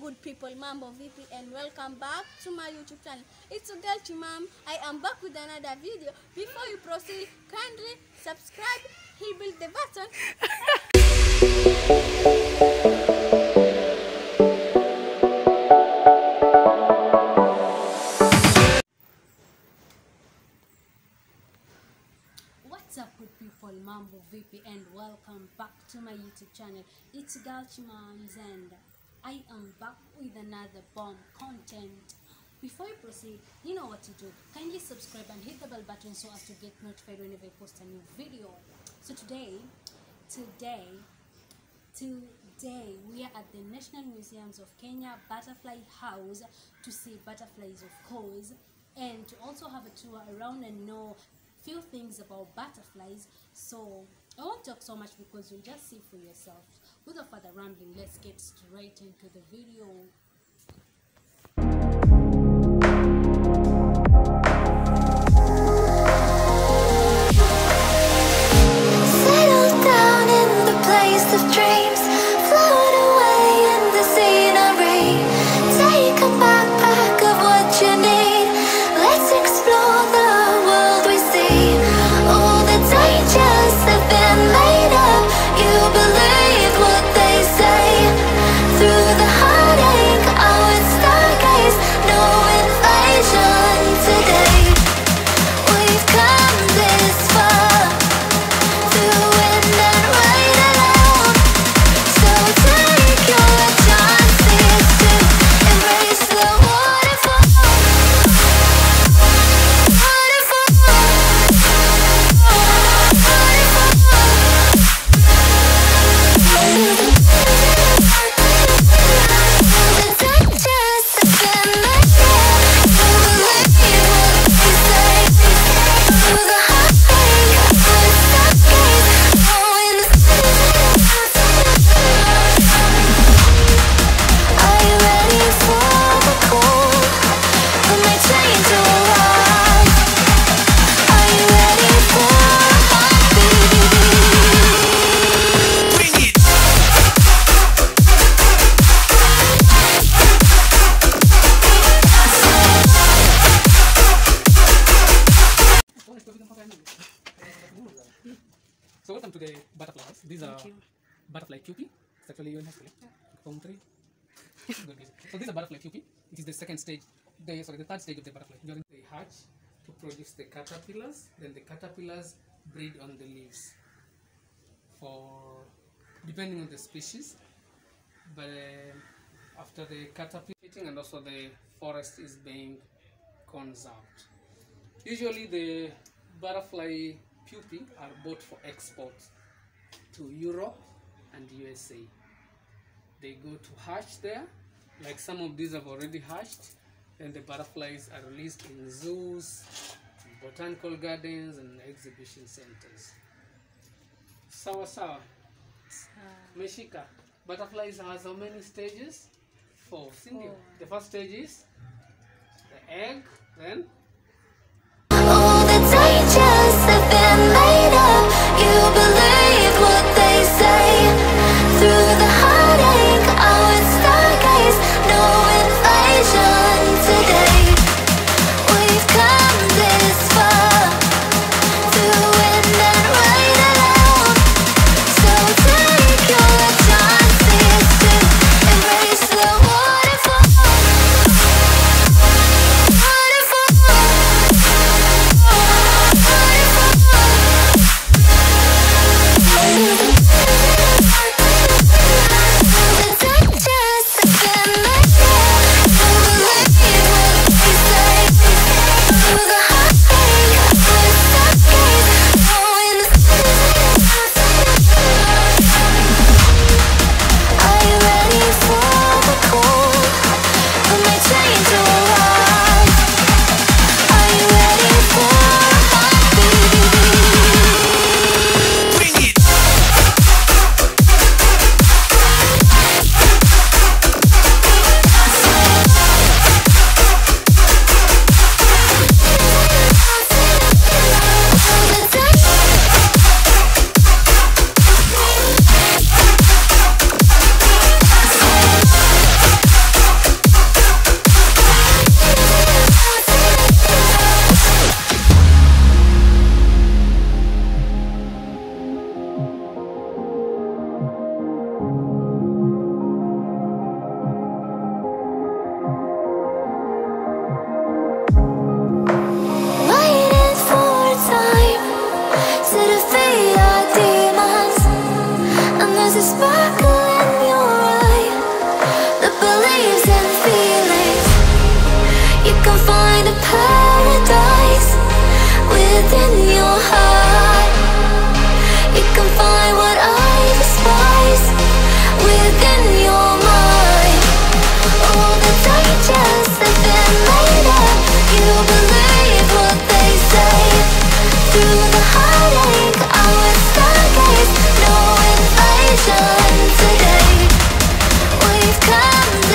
good people, mambo vipi and welcome back to my YouTube channel. It's your girl Chimam. I am back with another video. Before you proceed, kindly subscribe, hit the button What's up with people, mambo vipi and welcome back to my YouTube channel. It's girl Chymumz and I am back with another bomb content. Before you proceed, you know what to do. Kindly subscribe and hit the bell button so as to get notified whenever I post a new video. So today, today, today we are at the National Museums of Kenya Butterfly House to see butterflies, of course, and to also have a tour around and know few things about butterflies. So I won't talk so much because you'll just see for yourself. Without further rambling, let's get straight into the video. Form three. Good, good. So these are butterfly pupae. It is the second stage. The sorry, the third stage of the butterfly. During they hatch to produce the caterpillars. Then the caterpillars breed on the leaves. For depending on the species, but uh, after the caterpillar and also the forest is being conserved. Usually the butterfly pupae are bought for export to Europe and USA. They go to hatch there, like some of these have already hatched, and the butterflies are released in zoos, botanical gardens, and exhibition centers. Sawa sawa. Meshika. Butterflies has how many stages? Four. Four. The first stage is the egg, then a paradise within your heart. You can find what I despise within your mind. All the have been up. You believe what they say through the heartache. I today. We've come.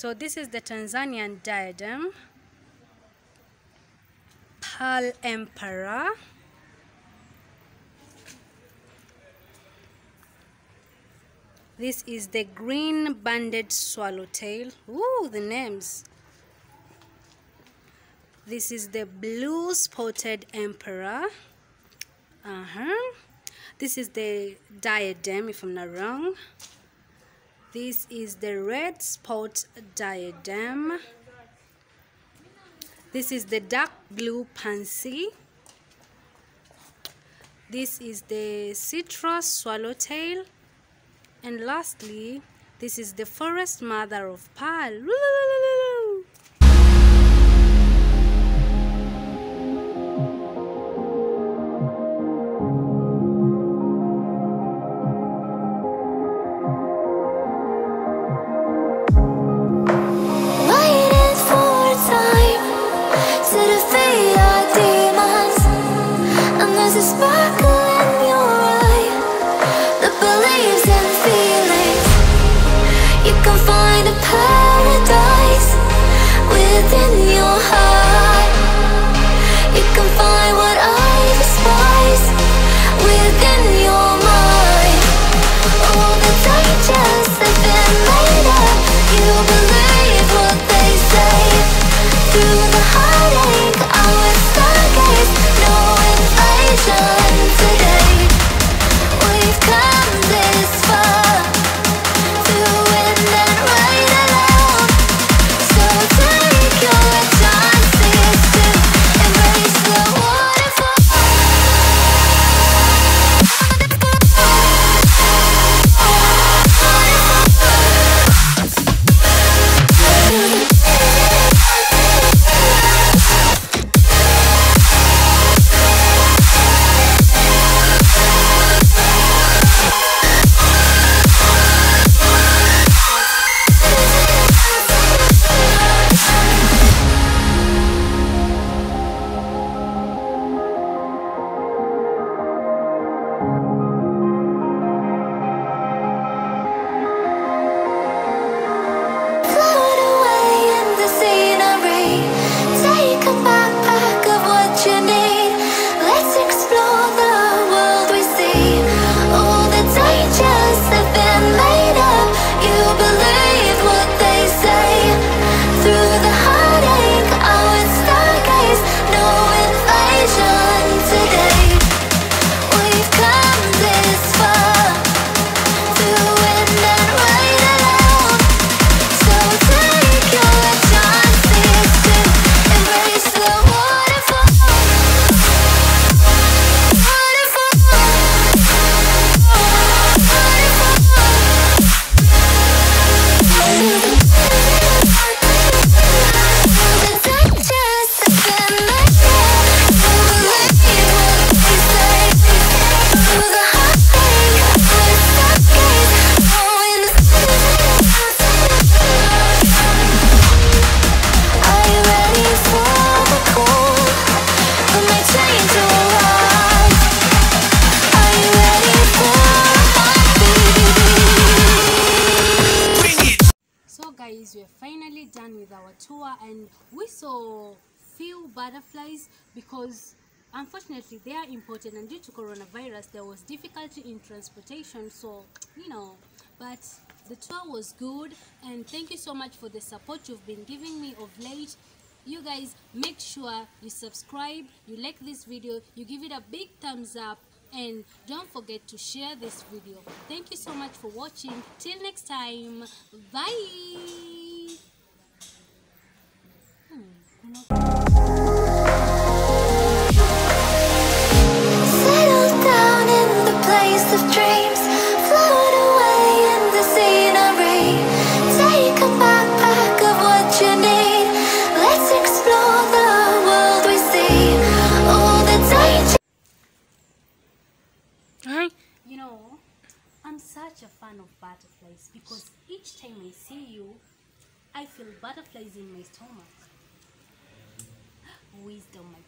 So this is the Tanzanian diadem. Pearl Emperor. This is the green banded swallowtail. Ooh, the names. This is the blue spotted emperor. Uh-huh. This is the diadem, if I'm not wrong. This is the red spot diadem. This is the dark blue pansy. This is the citrus swallowtail. And lastly, this is the forest mother of pearl. Within your heart. Done with our tour and we saw few butterflies because unfortunately they are imported and due to coronavirus there was difficulty in transportation so you know but the tour was good and thank you so much for the support you've been giving me of late. You guys make sure you subscribe you like this video you give it a big thumbs up and don't forget to share this video. Thank you so much for watching. Till next time bye such a fan of butterflies because each time I see you, I feel butterflies in my stomach. Wisdom, my